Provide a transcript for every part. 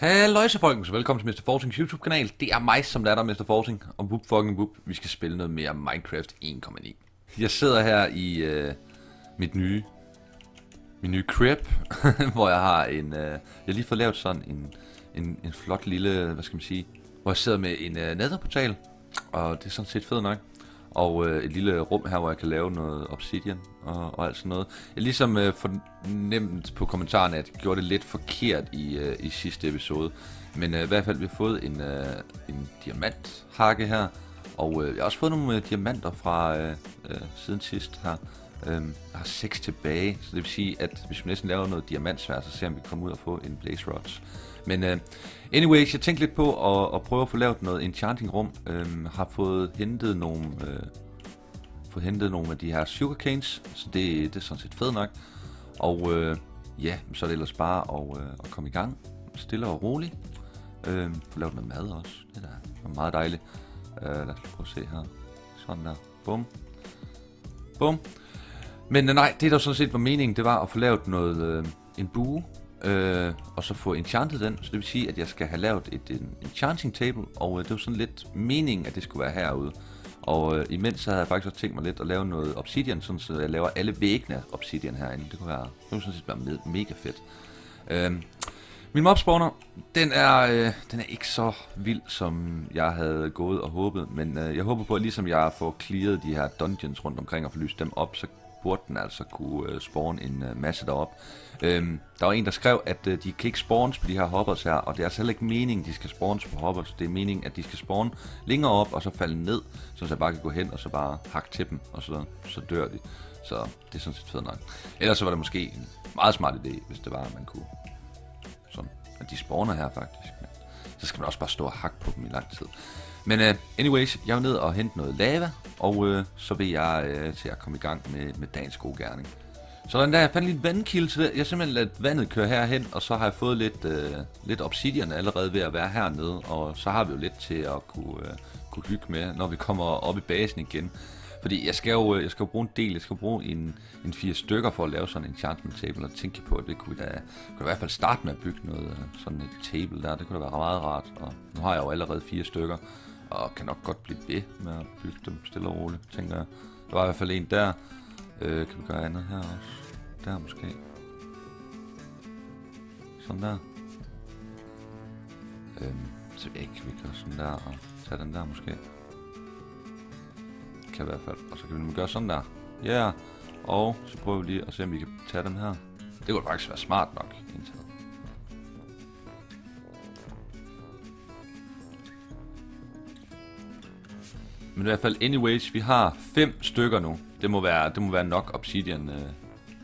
Halløj så folkens, velkommen til Mr. Fortings YouTube kanal. Det er mig, som der er der, Mr. Forting, og whoop fucking whoop, vi skal spille noget mere Minecraft 1.9. Jeg sidder her i øh, mit nye, min nye crib, hvor jeg har en, øh, jeg har lige fået lavet sådan en, en, en flot lille, hvad skal man sige, hvor jeg sidder med en øh, netherportal, og det er sådan set fedt nok. Og øh, et lille rum her, hvor jeg kan lave noget obsidian og, og alt sådan noget. Jeg ligesom øh, fornemt på kommentarerne, at jeg gjorde det lidt forkert i, øh, i sidste episode. Men øh, i hvert fald, vi har fået en, øh, en diamanthakke her. Og øh, jeg har også fået nogle øh, diamanter fra øh, øh, siden sidst her. Øh, jeg har seks tilbage, så det vil sige, at hvis vi næsten laver noget diamantsvær, så ser vi, om vi kan komme ud og få en blaze rods. Men øh, uh, anyways, jeg tænkte lidt på at, at prøve at få lavet noget enchanting rum. Um, øhm, har fået hentet nogle, uh, fået hentet nogle af de her sugarcanes, så det, det er sådan set fedt nok. Og uh, ja, så er det ellers bare at, uh, at komme i gang, stille og roligt. Uh, få lavet noget mad også, det er meget dejligt. Uh, lad os prøve at se her. Sådan der. Bum. Bum. Men nej, det der sådan set var meningen, det var at få lavet noget, øh, en bue øh, og så få enchanted den. Så det vil sige, at jeg skal have lavet et en enchanting table, og øh, det var sådan lidt meningen, at det skulle være herude. Og øh, imens så havde jeg faktisk også tænkt mig lidt at lave noget obsidian, sådan så jeg laver alle væggene obsidian herinde. Det kunne være, det kunne sådan set være med, mega fedt. Øh, min mobspawner, den er, øh, den er ikke så vild, som jeg havde gået og håbet, men øh, jeg håber på, at ligesom jeg får clearet de her dungeons rundt omkring og får lyst dem op, så burde den altså kunne øh, spawne en øh, masse derop. Øhm, der var en, der skrev, at øh, de kan ikke spawnes på de her hoppers her, og det er altså heller ikke meningen, de skal spawnes på hoppers. Det er meningen, at de skal spawn længere op, og så falde ned, så jeg bare kan gå hen og så bare hakke til dem, og så, så dør de. Så det er sådan set fedt nok. Ellers så var det måske en meget smart idé, hvis det var, at man kunne... Sådan, at de spawner her faktisk. Men så skal man også bare stå og hakke på dem i lang tid. Men uh, anyways, jeg er ned og hente noget lava, og uh, så vil jeg uh, til at komme i gang med, med dagens gode gerning. Så den der, jeg fandt lige en vandkilde til det. Jeg har simpelthen ladet vandet køre herhen, og så har jeg fået lidt, uh, lidt obsidian allerede ved at være hernede, og så har vi jo lidt til at kunne, uh, kunne hygge med, når vi kommer op i basen igen. Fordi jeg skal jo, jeg skal jo bruge en del, jeg skal bruge en, en fire stykker for at lave sådan en enchantment table, og tænke på, at det kunne da, kunne i hvert fald starte med at bygge noget, sådan et table der, det kunne da være meget rart, og nu har jeg jo allerede fire stykker og kan nok godt blive ved med at bygge dem stille og roligt, tænker jeg. Der var i hvert fald en der. Øh, kan vi gøre andet her også? Der måske. Sådan der. Øhm, så ikke, vi kan sådan der og tage den der måske. Kan i hvert fald. Og så kan vi gøre sådan der. Ja. Yeah. Og så prøver vi lige at se, om vi kan tage den her. Det kunne faktisk være smart nok indtaget. Men i hvert fald, anyways, vi har fem stykker nu. Det må være, det må være nok obsidian øh,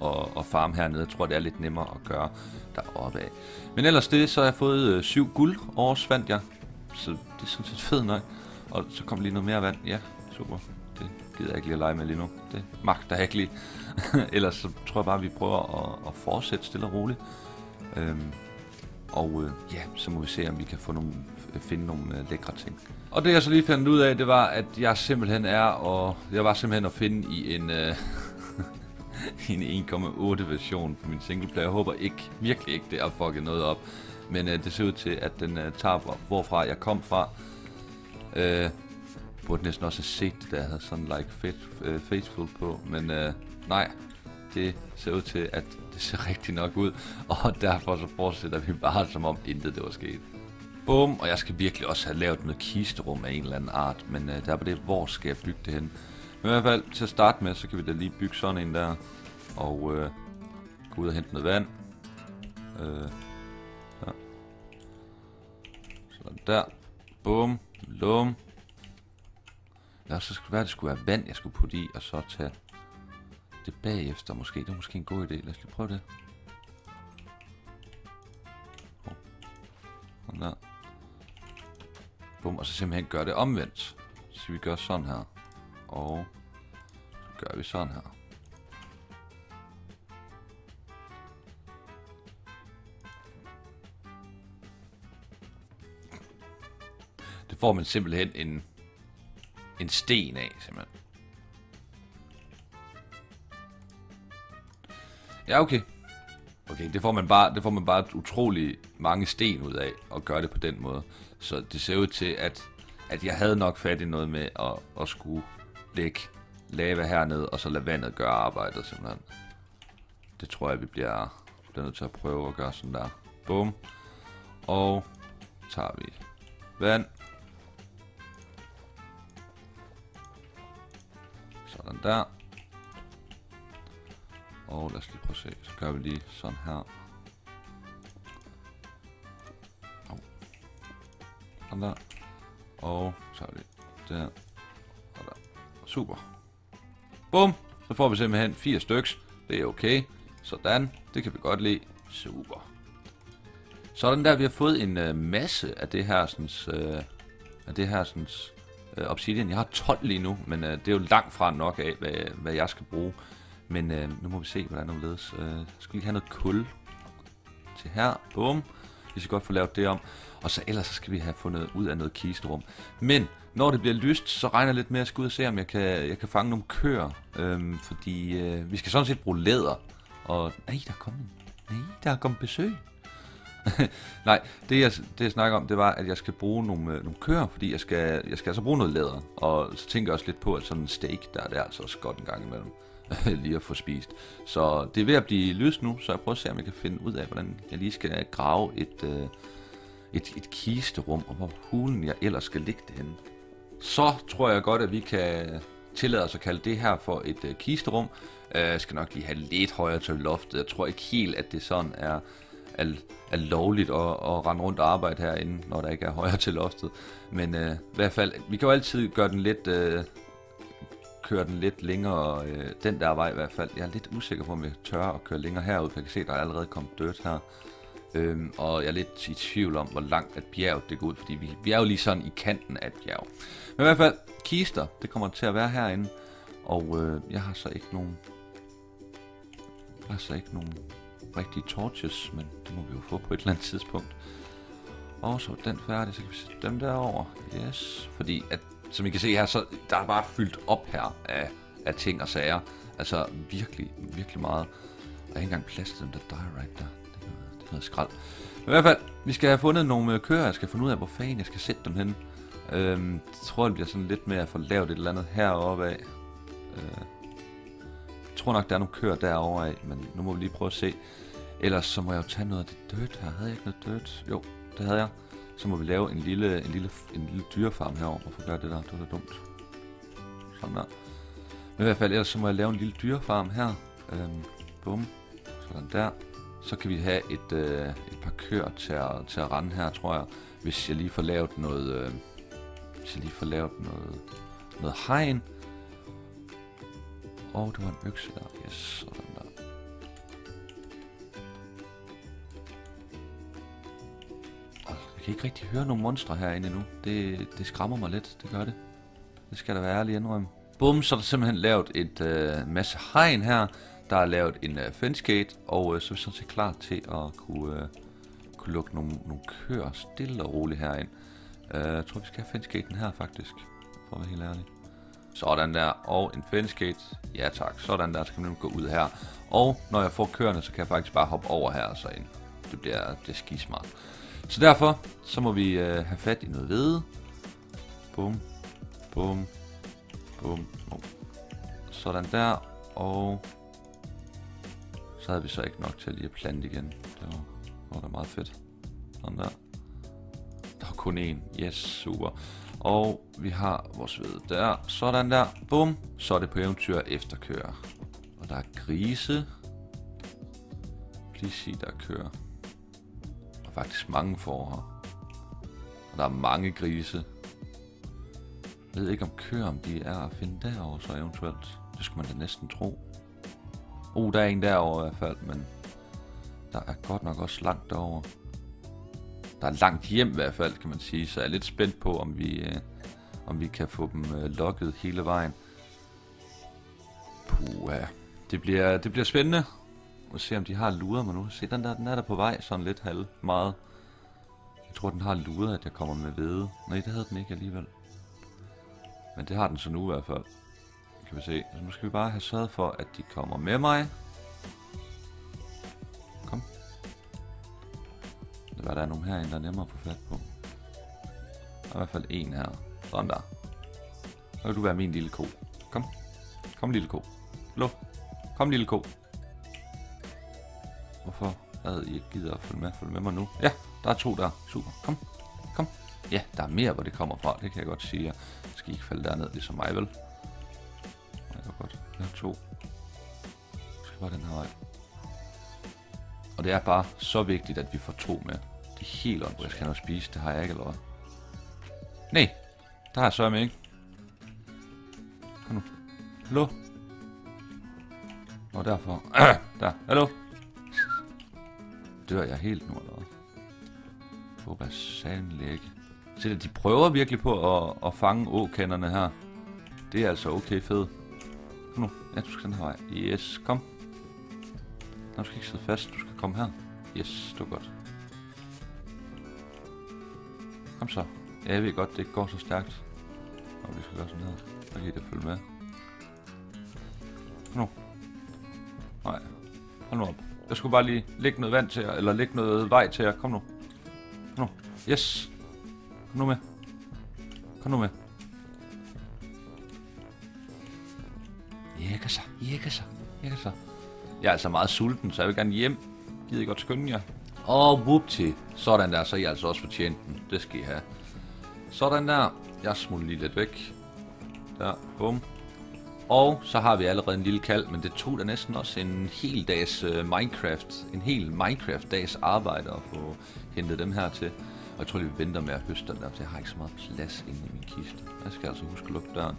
og, og farm hernede. Jeg tror, det er lidt nemmere at gøre deroppe af. Men ellers det, så har jeg fået øh, syv guld års, fandt jeg. Så det er sådan set fedt nok. Og så kommer lige noget mere vand. Ja, super. Det gider jeg ikke lige at lege med lige nu. Det magter jeg ikke lige. ellers så tror jeg bare, at vi prøver at, at fortsætte stille og roligt. Øhm, og øh, ja, så må vi se, om vi kan få nogle, øh, finde nogle øh, lækre ting. Og det jeg så lige fandt ud af, det var, at jeg simpelthen er, og jeg var simpelthen at finde i en, øh, en 1.8 version på min singleplayer. Jeg håber ikke, virkelig ikke, det har fucket noget op. Men øh, det ser ud til, at den øh, tager, hvorfra jeg kom fra. Øh, burde næsten også have set det, der havde sådan like fit, øh, faithful på. Men øh, nej, det ser ud til, at det ser rigtig nok ud. Og derfor så fortsætter vi bare, som om intet det var sket. Bum, og jeg skal virkelig også have lavet noget kisterum af en eller anden art, men øh, der er på det, hvor skal jeg bygge det hen? Men i hvert fald, til at starte med, så kan vi da lige bygge sådan en der, og øh, gå ud og hente noget vand. Øh, ja. Sådan der. Bum, lum. Ja, så skulle være, det skulle være vand, jeg skulle putte i, og så tage det bagefter måske. Det er måske en god idé. Lad os lige prøve det. Sådan der. Bum, og så simpelthen gør det omvendt. Så vi gør sådan her. Og så gør vi sådan her. Det får man simpelthen en, en sten af, simpelthen. Ja, okay. Okay, det får man bare, det får man bare utrolig mange sten ud af at gøre det på den måde. Så det ser ud til, at, at jeg havde nok fat i noget med at, at skulle lægge lava hernede, og så lade vandet gøre arbejdet simpelthen. Det tror jeg, vi bliver, bliver nødt til at prøve at gøre sådan der. Bum. Og tager vi vand. Sådan der. Og lad os lige prøve at se. Så gør vi lige sådan her. Og Sådan der. Og så er vi der. Og der. Super. Bum. Så får vi simpelthen fire styks. Det er okay. Sådan. Det kan vi godt lide. Super. Sådan der, vi har fået en øh, masse af det her, sådan, øh, af det her sådan, øh, obsidian. Jeg har 12 lige nu, men øh, det er jo langt fra nok af, hvad, hvad jeg skal bruge. Men øh, nu må vi se, hvordan det ledes. Øh, skal vi have noget kul til her. Bum. Vi skal godt få lavet det om. Og så ellers så skal vi have fundet ud af noget kisterum. Men når det bliver lyst, så regner jeg lidt med at skulle ud og se, om jeg kan, jeg kan fange nogle køer. Øhm, fordi øh, vi skal sådan set bruge læder. Og nej, der er kommet, nej, der er kommet besøg. Nej, det jeg, det jeg snakker om, det var, at jeg skal bruge nogle, øh, nogle køer, fordi jeg skal, jeg skal altså bruge noget læder. Og så tænker jeg også lidt på, at sådan en steak, der er det altså også godt en gang imellem lige at få spist. Så det er ved at blive lyst nu, så jeg prøver at se, om jeg kan finde ud af, hvordan jeg lige skal grave et, øh, et, et kisterum, og hvor hulen jeg ellers skal ligge det henne. Så tror jeg godt, at vi kan tillade os at kalde det her for et øh, kisterum. Øh, jeg skal nok lige have lidt højere til loftet. Jeg tror ikke helt, at det sådan er er, er lovligt at, at rende rundt og arbejde herinde, når der ikke er højere til loftet. Men øh, i hvert fald, vi kan jo altid gøre den lidt, øh, køre den lidt længere, øh, den der vej i hvert fald. Jeg er lidt usikker på, om jeg tør at køre længere herud, for jeg kan se, at der er allerede kommet dirt her. Øhm, og jeg er lidt i tvivl om, hvor langt at bjerget det går ud, fordi vi, vi er jo lige sådan i kanten af et bjerg. Men i hvert fald, kister, det kommer til at være herinde. Og øh, jeg har så ikke nogen... Jeg har så ikke nogen rigtige torches, men det må vi jo få på et eller andet tidspunkt. Og så den færdig, så kan vi sætte dem derover. Yes, fordi at, som I kan se her, så der er bare fyldt op her af, af ting og sager. Altså virkelig, virkelig meget. Der er ikke engang plads til dem, der right der. Det er noget, det er noget skrald. Men i hvert fald, vi skal have fundet nogle øh, køer. Jeg skal finde ud af, hvor fanden jeg skal sætte dem hen. Øhm, jeg tror, det bliver sådan lidt mere at få lavet et eller andet heroppe af. Øh, jeg tror nok, der er nogle køer derovre af, men nu må vi lige prøve at se. Ellers så må jeg jo tage noget af det dødt her. Havde jeg ikke noget dødt? Jo, det havde jeg. Så må vi lave en lille, en lille, en lille dyrefarm herovre. Hvorfor gør jeg det der? Det var da dumt. Sådan der. Men i hvert fald, ellers så må jeg lave en lille dyrefarm her. Øhm, bum. Sådan der. Så kan vi have et, øh, et par køer til at, til at rende her, tror jeg. Hvis jeg lige får lavet noget... Øh, hvis jeg lige får lavet noget, noget hegn. Og det var en økse der. Yes, sådan kan ikke rigtig høre nogen monstre herinde endnu. Det, det skræmmer mig lidt, det gør det. Det skal der være ærlig indrømme. Bum, så er der simpelthen lavet et øh, masse hegn her. Der er lavet en øh, fence gate, og øh, så er vi sådan set klar til at kunne, øh, kunne lukke nogle, nogle køer stille og roligt herind. Uh, jeg tror, vi skal have fence gaten her faktisk, for at være helt ærlig. Sådan der, og en fence gate. Ja tak, sådan der, så kan man gå ud her. Og når jeg får køerne, så kan jeg faktisk bare hoppe over her og så ind. Det bliver, det er skismart. Så derfor, så må vi øh, have fat i noget hvede. Bum, bum, bum, bum. Sådan der, og så havde vi så ikke nok til lige at plante igen. Det var, var da meget fedt. Sådan der. Der var kun én. Yes, super. Og vi har vores hvede der. Sådan der. Bum. Så er det på eventyr efterkører. Og der er grise. Please sige, der kører faktisk mange får her. Og der er mange grise. Jeg ved ikke om køer, om de er at finde derovre så eventuelt. Det skulle man da næsten tro. Uh, der er en derovre i hvert fald, men der er godt nok også langt derovre. Der er langt hjem i hvert fald, kan man sige, så jeg er lidt spændt på, om vi, øh, om vi kan få dem øh, lukket hele vejen. Puh, ja. Det bliver, det bliver spændende og se om de har luret mig nu. Se, den der, den er der på vej sådan lidt halv meget. Jeg tror, den har luret, at jeg kommer med hvede. Nej, det havde den ikke alligevel. Men det har den så nu i hvert fald. Kan vi se. Så nu skal vi bare have sørget for, at de kommer med mig. Kom. Det var der er nogen herinde, der er nemmere at få fat på. Der er i hvert fald en her. Sådan der. Så vil du være min lille ko. Kom. Kom, lille ko. Hallo. Kom, lille ko. Ad I ikke gider at følge med? Følg med mig nu. Ja, der er to der. Super. Kom. Kom. Ja, der er mere, hvor det kommer fra. Det kan jeg godt sige. Jeg skal ikke falde derned, ligesom mig, vel? Jeg det godt. Jeg har to. Jeg skal bare den her vej. Og det er bare så vigtigt, at vi får to med. Det er helt ondt. Jeg skal have noget spise. Det har jeg ikke, eller hvad? Nej, der har jeg så med, ikke? Kom nu. Hallo? Og derfor... der. Hallo? Dør jeg helt nu, eller hvad? Hvad satan. Se det, de prøver virkelig på at, at fange åkenderne her. Det er altså okay fedt. Kom nu. Ja, du skal den her vej. Yes, kom. Nå, du skal ikke sidde fast. Du skal komme her. Yes, det var godt. Kom så. Ja, jeg ved godt, det ikke går så stærkt. Og vi skal gøre sådan her. Så kan I da følge med. Kom nu. Nej. Hold nu op. Jeg skulle bare lige lægge noget vand til jer, eller lægge noget vej til jer. Kom nu. Kom nu. Yes. Kom nu med. Kom nu med. Jækker sig, jækker sig, jækker sig. Jeg er altså meget sulten, så jeg vil gerne hjem. Gider I godt skynde jer? Og whoopty. Sådan der, så er I altså også fortjent den. Det skal I have. Sådan der. Jeg smutter lige lidt væk. Der, bum. Og så har vi allerede en lille kald, men det tog da næsten også en hel dags uh, Minecraft, en hel Minecraft-dags arbejde at få hentet dem her til. Og jeg tror, vi venter med at høste dem der, for jeg har ikke så meget plads inde i min kiste. Jeg skal altså huske at lukke døren.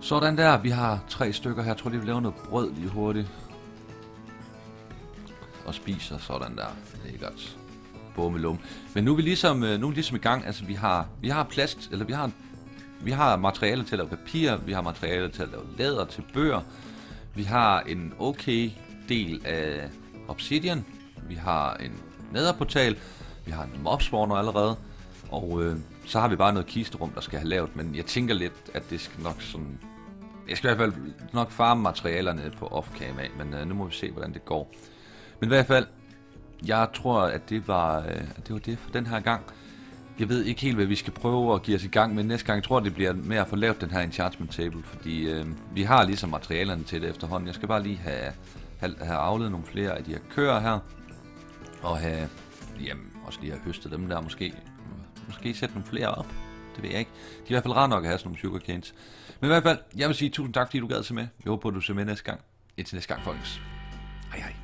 Sådan der, vi har tre stykker her. Jeg tror lige, vi laver noget brød lige hurtigt. Og spiser sådan der. Lækkert. Bummelum. Men nu er vi ligesom, øh, nu er vi ligesom i gang. Altså, vi har, vi har plast, eller vi har, vi har materiale til at lave papir. Vi har materiale til at lave læder til bøger. Vi har en okay del af obsidian. Vi har en nederportal. Vi har en mobspawner allerede. Og øh, så har vi bare noget kisterum, der skal have lavet. Men jeg tænker lidt, at det skal nok sådan... Jeg skal i hvert fald nok farme materialerne på off af, men øh, nu må vi se, hvordan det går. Men i hvert fald, jeg tror, at det var, øh, at det var det for den her gang. Jeg ved ikke helt, hvad vi skal prøve at give os i gang med næste gang. Jeg tror, det bliver med at få lavet den her enchantment table, fordi øh, vi har ligesom materialerne til det efterhånden. Jeg skal bare lige have, have, have afledt nogle flere af de her køer her, og have, jamen, også lige have høstet dem der måske. Måske sætte nogle flere op. Det ved jeg ikke. De er i hvert fald rart nok at have sådan nogle sugar canes. Men i hvert fald, jeg vil sige tusind tak, fordi du gad se med. Jeg håber, at du ser med næste gang. Indtil næste gang, folkens. Hej hej.